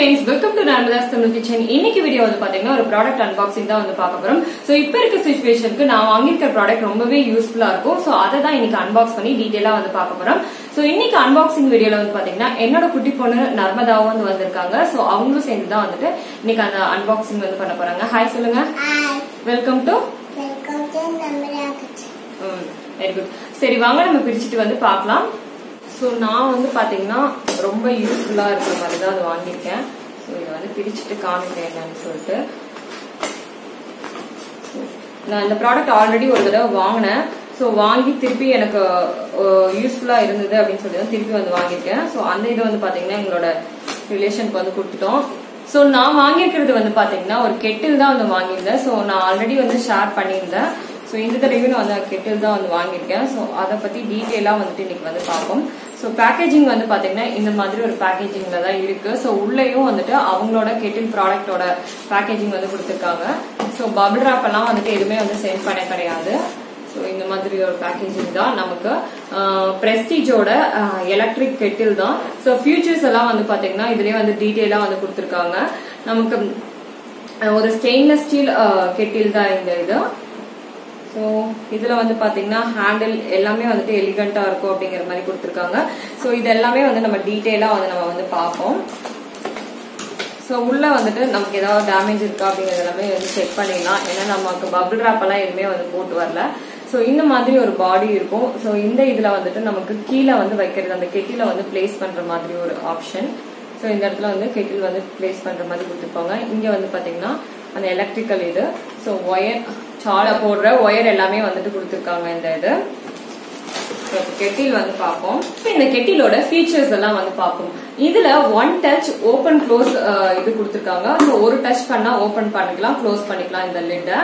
Friends welcome to Narmada's Tamil kitchen இன்னைக்கு video வந்து பாத்தீங்கன்னா ஒரு ப்ராடக்ட் அன்பாக்சிங் தான் வந்து பார்க்க போறோம். சோ இப்போ இருக்க சுச்சுவேஷனுக்கு நான் வாங்கியிருக்க ப்ராடக்ட் ரொம்பவே யூஸ்ஃபுல்லா இருக்கும். சோ அதை தான் இன்னைக்கு அன்பாக்ஸ் பண்ணி டீடைலா வந்து பார்க்க போறோம். சோ இன்னைக்கு அன்பாக்சிங் வீடியோல வந்து பாத்தீங்கன்னா என்னோட குட்டி பொண்ணு நர்மதாவும் வந்து வந்திருக்காங்க. சோ அவங்களும் சேர்ந்து தான் வந்துட்டு இன்னைக்கு அந்த அன்பாக்சிங் வந்து பண்ண போறாங்க. ஹாய் சொல்லுங்க. வெல்கம் டு வெரி குட் சரி வாங்க நம்ம பிரிச்சுட்டு வந்து பார்க்கலாம். ஸோ நான் வந்து பார்த்தீங்கன்னா ரொம்ப யூஸ்ஃபுல்லாக இருக்கிற மாதிரி தான் அது வாங்கியிருக்கேன். ஸோ இதை வந்து பிரிச்சுட்டு காமிக்கிறேன் என்னன்னு சொல்லிட்டு. நான் இந்த ப்ராடக்ட் ஆல்ரெடி ஒரு தடவை வாங்கினேன். ஸோ வாங்கி திருப்பி எனக்கு யூஸ்ஃபுல்லாக இருந்தது அப்படின்னு சொல்லி தான் திருப்பி வந்து வாங்கியிருக்கேன். ஸோ அந்த இது வந்து பார்த்தீங்கன்னா எங்களோட ரிலேஷனுக்கு வந்து கொடுத்துட்டோம் ஸோ நான் வாங்கியிருக்கிறது வந்து பார்த்தீங்கன்னா ஒரு கெட்டில் தான் வந்து வாங்கியிருந்தேன். ஸோ நான் ஆல்ரெடி வந்து ஷேர் பண்ணியிருந்தேன். ஸோ இந்த தடவையும் நான் அந்த கெட்டில் தான் வந்து வாங்கியிருக்கேன். ஸோ அதை பற்றி டீட்டெயிலாக வந்துட்டு இன்னைக்கு வந்து பார்ப்போம். ஸோ பேக்கேஜிங் வந்து பார்த்தீங்கன்னா இந்த மாதிரி ஒரு பேக்கேஜிங்கில் தான் இருக்குது ஸோ உள்ளேயும் வந்துட்டு அவங்களோட கெட்டில் ப்ராடக்டோட பேக்கேஜிங் வந்து கொடுத்துருக்காங்க. ஸோ பபிள் ராப் எல்லாம் வந்துட்டு எதுவுமே வந்து சென்ட் பண்ண கிடையாது. ஸோ இந்த மாதிரி ஒரு பேக்கேஜிங் தான் நமக்கு. பிரஸ்டீஜோட எலக்ட்ரிக் கெட்டில் தான். ஸோ ஃபியூச்சர்ஸ் எல்லாம் வந்து பார்த்தீங்கன்னா இதுலேயே வந்து டீட்டெயிலாக வந்து கொடுத்துருக்காங்க. நமக்கு ஒரு ஸ்டெயின்லெஸ் ஸ்டீல் கெட்டில் தான் இந்த இது. ஸோ இதில் வந்து பார்த்தீங்கன்னா ஹேண்டில் எல்லாமே வந்துட்டு எலிகண்டா இருக்கும் அப்படிங்கிற மாதிரி கொடுத்துருக்காங்க. ஸோ இது எல்லாமே வந்து நம்ம டீட்டெயிலாக வந்து நம்ம வந்து பார்ப்போம். ஸோ உள்ளே வந்துட்டு நமக்கு ஏதாவது டேமேஜ் இருக்கா அப்படிங்கிறது எல்லாமே வந்து செக் பண்ணிடலாம். ஏன்னா நமக்கு பபிள் ராப்பெல்லாம் எதுவுமே வந்து போட்டு வரல. ஸோ இந்த மாதிரி ஒரு பாடி இருக்கும். ஸோ இந்த இதில் வந்துட்டு நமக்கு கீழே வந்து வைக்கிறது அந்த கெட்டில வந்து பிளேஸ் பண்ணுற மாதிரி ஒரு ஆப்ஷன் ஸோ இந்த இடத்துல வந்து கெட்டில் வந்து பிளேஸ் பண்ணுற மாதிரி கொடுத்துருப்பாங்க. இங்கே வந்து பார்த்தீங்கன்னா அந்த எலக்ட்ரிக்கல் இது. ஸோ ஒயர் சாலை போடுற ஒயர் எல்லாமே வந்துட்டு கொடுத்துருக்காங்க இந்த இது. கெட்டில் வந்து பார்ப்போம். இந்த கெட்டிலோட ஃபீச்சர்ஸ் எல்லாம் வந்து பார்ப்போம். இதுல ஒன் டச் ஓபன் க்ளோஸ் இது கொடுத்துருக்காங்க. ஒரு டச் பண்ணா ஓபன் பண்ணிக்கலாம் க்ளோஸ் பண்ணிக்கலாம் இந்த லிட்டை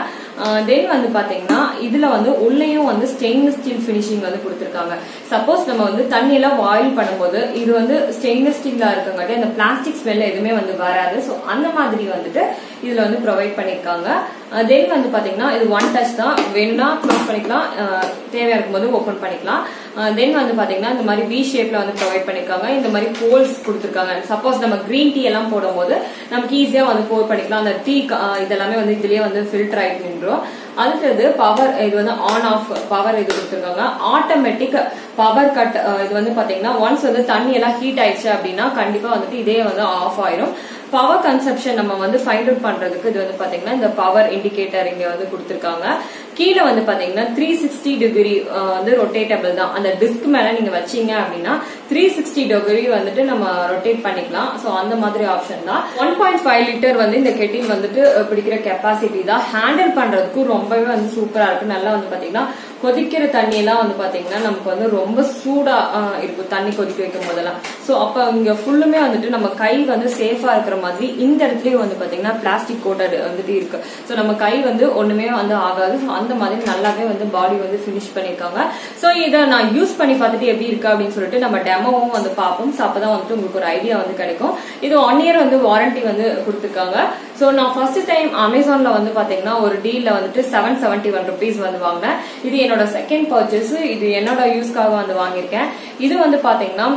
தென் வந்து பாத்தீங்கன்னா இதுல வந்து உள்ளேயும் வந்து ஸ்டெயின்லெஸ் ஸ்டீல் ஃபினிஷிங் வந்து கொடுத்துருக்காங்க. சப்போஸ் நம்ம வந்து தண்ணியெல்லாம் பாயில் பண்ணும்போது இது வந்து ஸ்டெயின்லெஸ் ஸ்டீலா இருக்கங்காட்டி அந்த பிளாஸ்டிக் ஸ்மெல் எதுவுமே வந்து வராது. ஸோ அந்த மாதிரி வந்துட்டு இதுல வந்து ப்ரொவைட் பண்ணிருக்காங்க தென் வந்து பாத்தீங்கன்னா இது ஒன் டச் தான். வேணும்னா க்ளோஸ் பண்ணிக்கலாம். தேவையா இருக்கும்போது ஓபன் பண்ணிக்கலாம். தென் வந்து பாத்தீங்கன்னா இந்த மாதிரி வி ஷேப்ல வந்து ப்ரொவைட் பண்ணிருக்காங்க. இந்த மாதிரி ஹோல்ஸ் கொடுத்துருக்காங்க. சப்போஸ் நம்ம கிரீன் டீ எல்லாம் போடும்போது நமக்கு ஈஸியா வந்து போர் பண்ணிக்கலாம். அந்த டீ இதெல்லாமே வந்து இதுலயே வந்து ஃபில்டர் ஆயிட்டு நின்றோம் அடுத்தது பவர் இது வந்து ஆன் ஆஃப் பவர் இது கொடுத்துருக்காங்க. ஆட்டோமேட்டிக் பவர் கட் இது வந்து பாத்தீங்கன்னா ஒன்ஸ் வந்து தண்ணி எல்லாம் ஹீட் ஆயிடுச்சு அப்படின்னா கண்டிப்பா வந்துட்டு இதே வந்து ஆஃப் ஆயிரும். பவர் கன்சப்ஷன் நம்ம வந்து ஃபைண்ட் அவுட் பண்றதுக்கு இது வந்து பாத்தீங்கன்னா இந்த பவர் இண்டிகேட்டர் இங்க வந்து கொடுத்துருக்காங்க. கீழே வந்து பாத்தீங்கன்னா த்ரீ சிக்ஸ்டி டிகிரி வந்து ரொட்டேட்டபிள் தான். அந்த டிஸ்க் மேல நீங்க வச்சீங்க அப்படின்னா த்ரீ சிக்ஸ்டி டிகிரி வந்துட்டு நம்ம ரொட்டேட் பண்ணிக்கலாம். சோ அந்த மாதிரி ஆப்ஷன் தான். ஒன் பாயிண்ட் ஃபைவ் லிட்டர் வந்து இந்த கெட்டில் வந்துட்டு பிடிக்கிற கெப்பாசிட்டி தான். ஹேண்டில் பண்றதுக்கும் ரொம்பவே வந்து சூப்பரா இருக்கு. நல்லா வந்து பாத்தீங்கன்னா கொதிக்கிற தண்ணி எல்லாம் வந்து பாத்தீங்கன்னா நமக்கு வந்து ரொம்ப சூடா இருக்கும். தண்ணி கொதிக்க வைக்கும் போதெல்லாம். சோ அப்ப இங்க ஃபுல்லுமே வந்துட்டு நம்ம கை வந்து சேஃபா இருக்கிற மாதிரி இந்த இடத்துலயும் வந்து பாத்தீங்கன்னா பிளாஸ்டிக் கோட்டட் வந்துட்டு இருக்கு. சோ நம்ம கை வந்து ஒண்ணுமே வந்து ஆகாது. அந்த மாதிரி நல்லாவே வந்து பாடி வந்து ஃபினிஷ் பண்ணிருக்காங்க. சோ இதை நான் யூஸ் பண்ணி பார்த்துட்டு எப்படி இருக்கு அப்படின்னு சொல்லிட்டு நம்ம டெமோவும் வந்து பார்ப்போம். ஸோ அப்பதான் வந்துட்டு உங்களுக்கு ஒரு ஐடியா வந்து கிடைக்கும். இது ஒன் இயர் வந்து வாரண்டி வந்து கொடுத்துருக்காங்க. சோ நான் ஃபர்ஸ்ட் டைம் அமேசான்ல வந்து பாத்தீங்கன்னா ஒரு டீல்ல வந்துட்டு செவன் செவன்டி ஒன் ருபீஸ் வந்து வாங்கினேன். இது என்னோட என்னோட செகண்ட் பர்ச்சேஸ் இது என்னோட யூஸ்க்காக வந்து வாங்கியிருக்கேன். இது வந்து பாத்தீங்கன்னா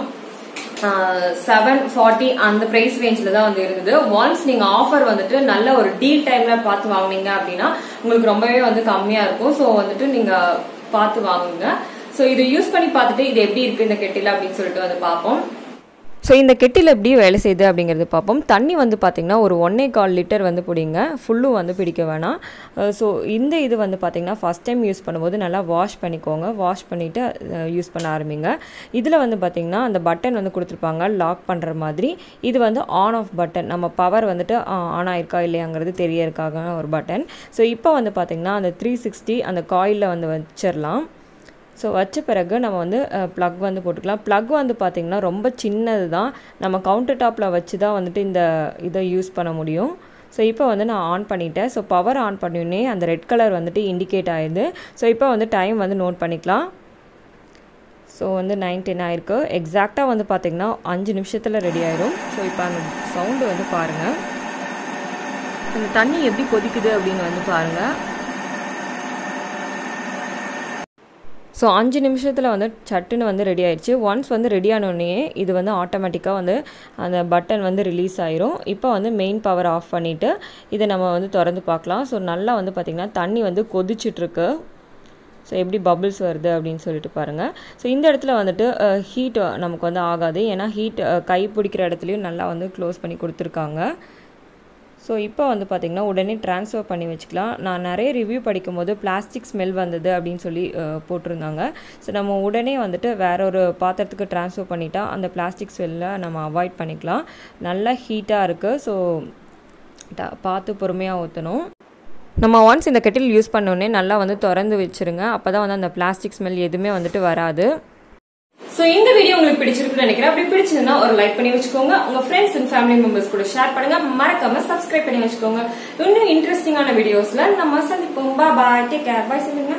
செவன் ஃபார்ட்டி அந்த பிரைஸ் ரேஞ்சில் தான் வந்து இருந்தது ஒன்ஸ் நீங்கள் ஆஃபர் வந்துட்டு நல்ல ஒரு டீல் டைமில் பார்த்து வாங்குனீங்க அப்படின்னா உங்களுக்கு ரொம்பவே வந்து கம்மியாக இருக்கும். ஸோ வந்துட்டு நீங்கள் பார்த்து வாங்குங்க. ஸோ இதை யூஸ் பண்ணி பார்த்துட்டு இது எப்படி இருக்குது இந்த கெட்டில அப்படின்னு சொல்லிட்டு வந்து பார்ப்போம். ஸோ இந்த கெட்டில் எப்படி வேலை செய்யுது அப்படிங்கிறது பார்ப்போம். தண்ணி வந்து பார்த்திங்கன்னா ஒரு ஒன்னே கால் லிட்டர் வந்து பிடிங்க. ஃபுல்லும் வந்து பிடிக்க வேணாம். ஸோ இந்த இது வந்து பார்த்திங்கன்னா ஃபஸ்ட் டைம் யூஸ் பண்ணும்போது நல்லா வாஷ் பண்ணிக்கோங்க. வாஷ் பண்ணிவிட்டு யூஸ் பண்ண ஆரம்பிங்க. இதில் வந்து பார்த்திங்கன்னா அந்த பட்டன் வந்து கொடுத்துருப்பாங்க. லாக் பண்ணுற மாதிரி. இது வந்து ஆன் ஆஃப் பட்டன் நம்ம பவர் வந்துட்டு ஆன் ஆயிருக்கா இல்லையாங்கிறது தெரியறதுக்காக ஒரு பட்டன் ஸோ இப்போ வந்து பார்த்திங்கன்னா அந்த த்ரீ சிக்ஸ்டி அந்த காயிலில் வந்து வச்சிடலாம் ஸோ வச்ச பிறகு நம்ம வந்து ப்ளக் வந்து போட்டுக்கலாம். ப்ளக் வந்து பார்த்திங்கன்னா ரொம்ப சின்னது தான் நம்ம கவுண்டர் டாப்பில் வச்சு தான் வந்துட்டு இந்த இதை யூஸ் பண்ண முடியும். ஸோ இப்போ வந்து நான் ஆன் பண்ணிட்டேன். ஸோ பவர் ஆன் பண்ணினே அந்த ரெட் கலர் வந்துட்டு இண்டிகேட் ஆயிடுது ஸோ இப்போ வந்து டைம் வந்து நோட் பண்ணிக்கலாம். ஸோ வந்து நைன் டென் ஆயிருக்கு. எக்ஸாக்டாக வந்து பார்த்திங்கன்னா அஞ்சு நிமிஷத்தில் ரெடி ஆயிரும். ஸோ இப்போ அந்த சவுண்டு வந்து பாருங்கள் இந்த தண்ணி எப்படி கொதிக்குது அப்படின்னு வந்து பாருங்கள் ஸோ அஞ்சு நிமிஷத்தில் வந்து சட்டுன்னு வந்து ரெடி ஆயிடுச்சு. ஒன்ஸ் வந்து ரெடி ஆனோடனே இது வந்து ஆட்டோமேட்டிக்காக வந்து அந்த பட்டன் வந்து ரிலீஸ் ஆயிரும். இப்போ வந்து மெயின் பவர் ஆஃப் பண்ணிவிட்டு இதை நம்ம வந்து திறந்து பார்க்கலாம். ஸோ நல்லா வந்து பார்த்திங்கன்னா தண்ணி வந்து கொதிச்சிட்ருக்கு. ஸோ எப்படி பபுள்ஸ் வருது அப்படின்னு சொல்லிட்டு பாருங்கள் ஸோ இந்த இடத்துல வந்துட்டு ஹீட் நமக்கு வந்து ஆகாது. ஏன்னா ஹீட் கை பிடிக்கிற இடத்துலையும் நல்லா வந்து க்ளோஸ் பண்ணி கொடுத்துருக்காங்க. ஸோ இப்போ வந்து பார்த்திங்கன்னா உடனே ட்ரான்ஸ்ஃபர் பண்ணி வச்சுக்கலாம். நான் நிறைய ரிவ்யூ படிக்கும்போது பிளாஸ்டிக் ஸ்மெல் வந்தது அப்படின்னு சொல்லி போட்டிருந்தாங்க. ஸோ நம்ம உடனே வந்துட்டு வேற ஒரு பாத்திரத்துக்கு ட்ரான்ஸ்ஃபர் பண்ணிட்டா அந்த பிளாஸ்டிக் ஸ்மெல்லை நம்ம அவாய்ட் பண்ணிக்கலாம். நல்லா ஹீட்டாக இருக்குது ஸோ பார்த்து பொறுமையாக ஊற்றணும் நம்ம ஒன்ஸ் இந்த கெட்டில் யூஸ் பண்ணோடனே நல்லா வந்து திறந்து வச்சுருங்க. அப்போ தான் வந்து அந்த பிளாஸ்டிக் ஸ்மெல் எதுவுமே வந்துட்டு வராது. சோ இந்த வீடியோ உங்களுக்கு பிடிச்சிருக்குன்னு நினைக்கிறேன். அப்படி பிடிச்சிருந்தா ஒரு லைக் பண்ணி வச்சுக்கோங்க. உங்க ஃப்ரெண்ட்ஸ் அண்ட் ஃபேமிலி மெம்பர்ஸ் கூட ஷேர் பண்ணுங்க. மறக்காம சப்ஸ்கிரைப் பண்ணி வச்சுக்கோங்க. இன்னும் இன்ட்ரெஸ்டிங்கான வீடியோஸ்ல நம்ம சந்திப்போம். பாய் டேக் கேர் பாய் சொல்லுங்க